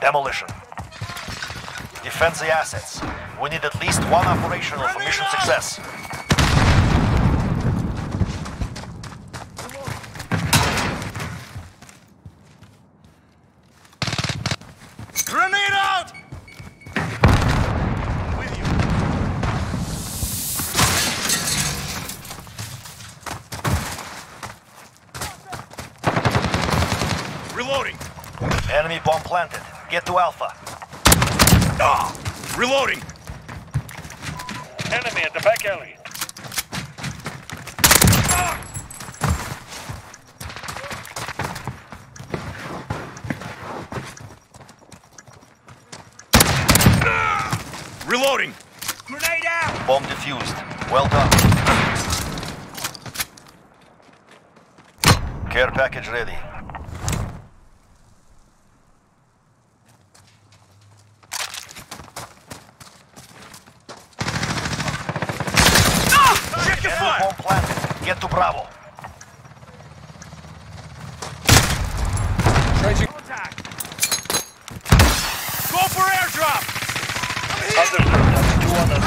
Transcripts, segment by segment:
Demolition. Defend the assets. We need at least one operational for mission success. Grenade out! With you. Reloading. Enemy bomb planted. Get to Alpha. Ah! Reloading. Enemy at the back alley. Reloading. Grenade out! Bomb defused. Well done. Care package ready. Check your Enemy fire! bomb planted. Get to Bravo. Contact. Go for airdrop! Understood. That's two on the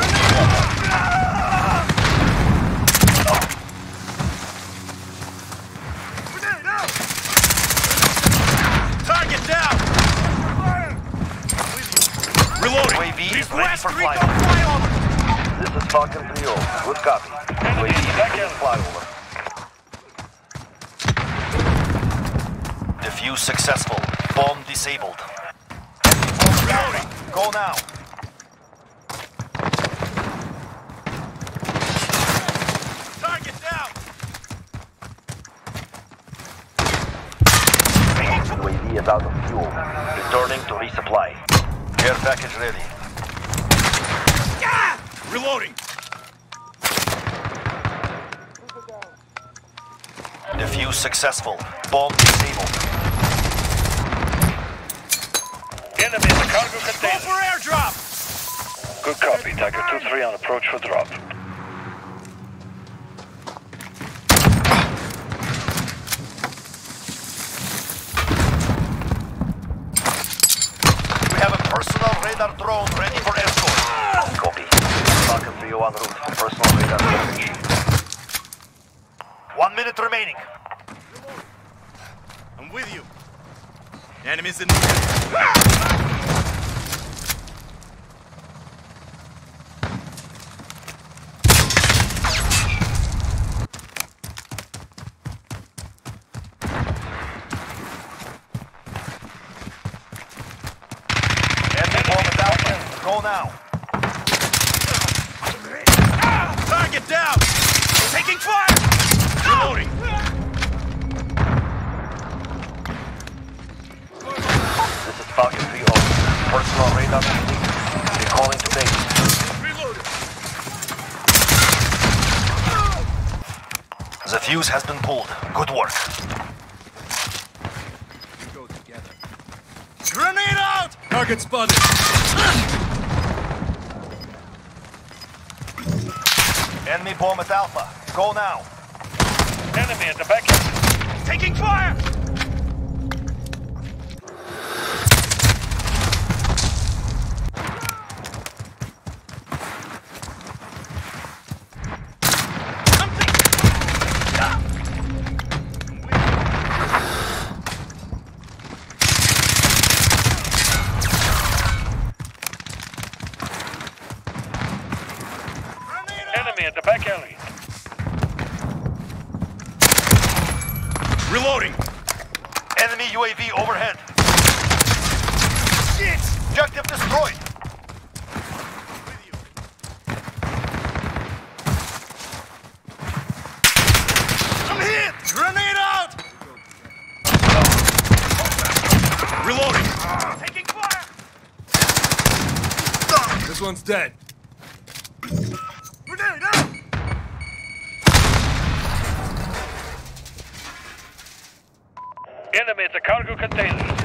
Grenade out! Target down! Reloading. UAV is ready Request for recon flyover. flyover. This is Falcon 3 Good copy. Back flyover. Defuse successful. Bomb disabled. Reloading. Go now. Target down! UAV is out of fuel. Returning to resupply. Care package ready. Yeah! Reloading. Defuse successful. Bomb disabled. Enemy at the cargo Go for airdrop! Good copy. Tiger 2-3 on approach for drop. We have a personal radar drone ready for escort. Copy. Falcon 3 en route personal radar coverage. One minute remaining. I'm with you. Enemies in the Enemy bomb is out. Go now. Target down! Taking fire! Reloading. This is Falcon 3 Personal radar complete. Recalling to base. Reloading. The fuse has been pulled. Good work. Go together. Grenade out! Target spotted. Enemy bomb at Alpha. Go now. Enemy at the back. Taking fire! Enemy at the back alley. Reloading. Enemy UAV overhead. Shit! Objective destroyed. I'm hit! Grenade out! Reloading. Taking fire! This one's dead. Grenade out! Enemy at the cargo container.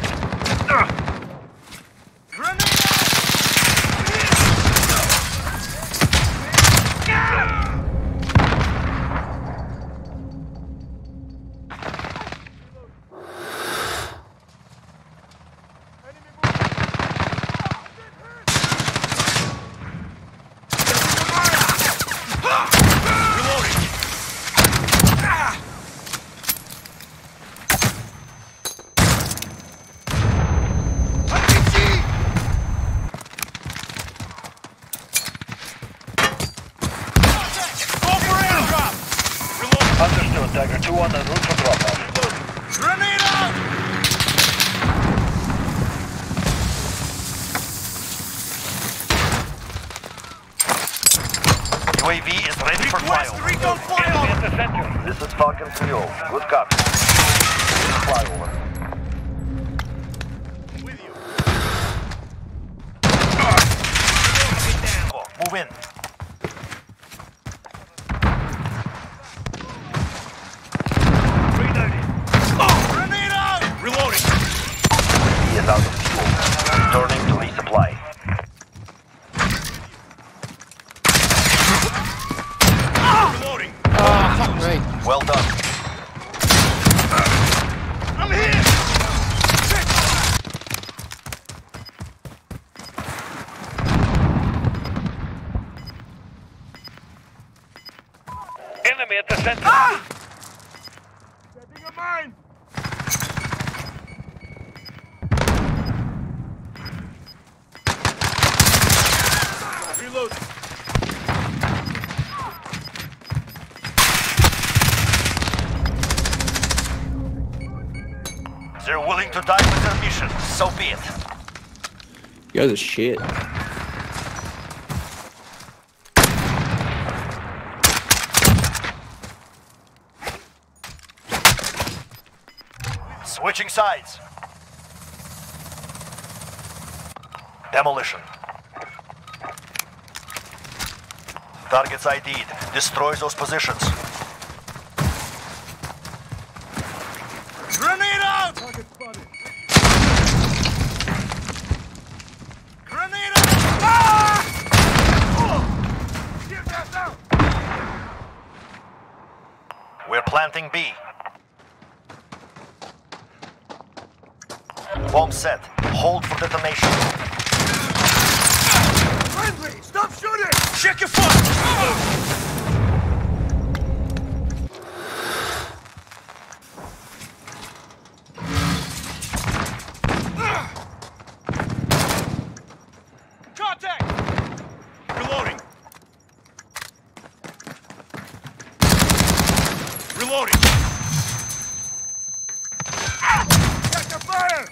Grenade out! UAV is ready for Request flyover. recon flyover. At the center. This is Falcon 3 Good copy. To die with their mission. So be it. You guys are shit. Switching sides. Demolition. Targets ID'd. Destroy those positions. Grenade out. Grenade out. Ah! Oh! Get that down. We're planting B. Bomb set. Hold for detonation. Friendly. Stop shooting. Check your foot. Contact! Reloading. Reloading. Check the fire!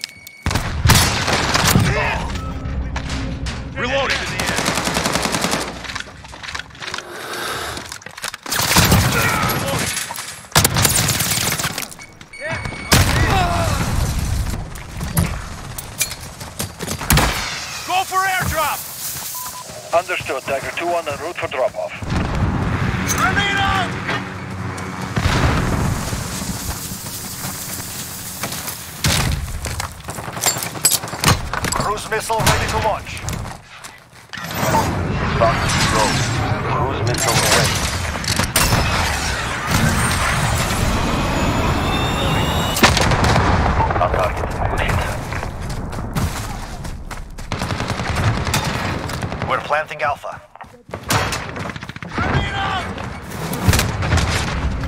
Reloading. Go for airdrop! Understood. Tiger 2-1 en route for drop-off. Grenade out! Cruise missile ready to launch. Falcon 3 Cruise missile ready. On target. We're planting Alpha.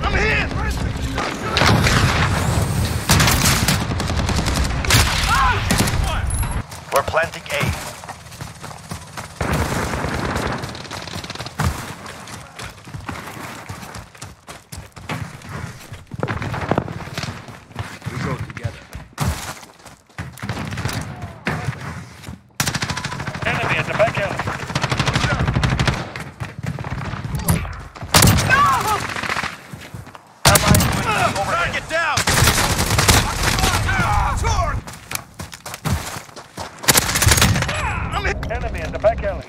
I'm here! Stop shooting! Ah! We're planting A. We go together. Enemy at the back alley. Target down! Sword! I'm hit! Enemy at the back alley.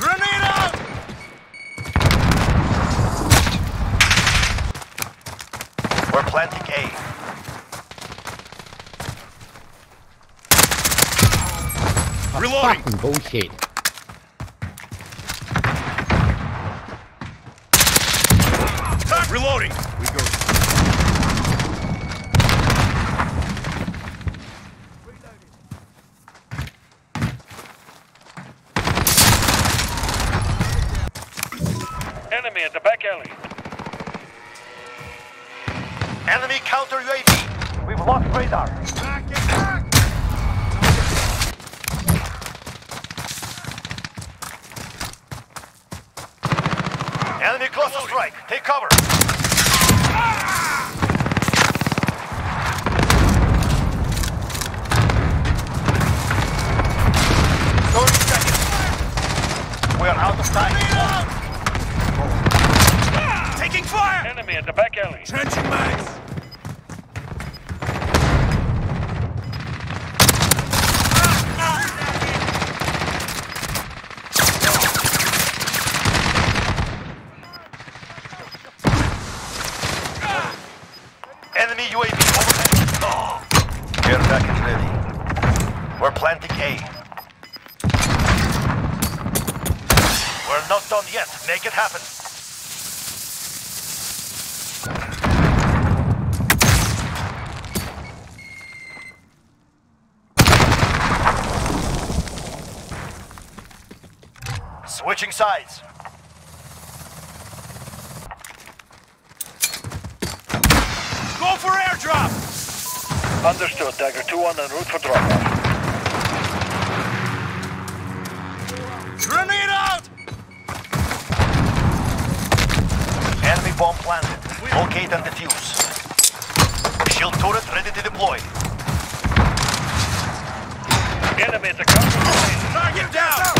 Grenade out! We're planting A. Reloading! Fucking bullshit. Reloading! We go. Enemy at the back alley. Enemy counter UAV. We've lost radar. Enemy cluster strike. Take cover. We are out of time. Taking fire! Enemy at the back alley. Trench Care package ready. We're planting A. We're not done yet. Make it happen. Switching sides. Go for airdrop. Understood. Dagger 2-1 en route for drop-off. Grenade out. Enemy bomb planted. Locate and defuse. Shield turret ready to deploy. Enemy at the cargo container. Target down.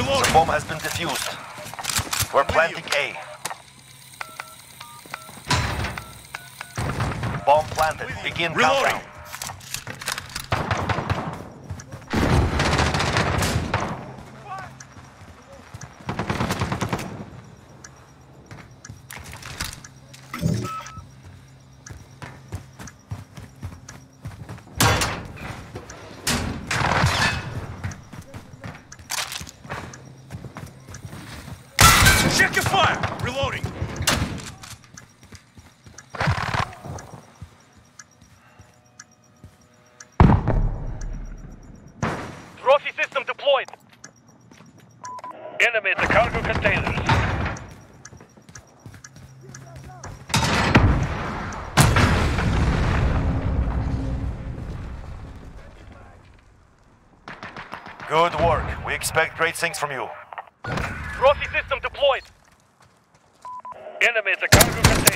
The bomb has been defused. We're planting A. Bomb planted. Begin Reloading. countdown. Check your fire. Reloading. Trophy system deployed. Enemy at the cargo containers. Good work. We expect great things from you. enemy a the cargo container.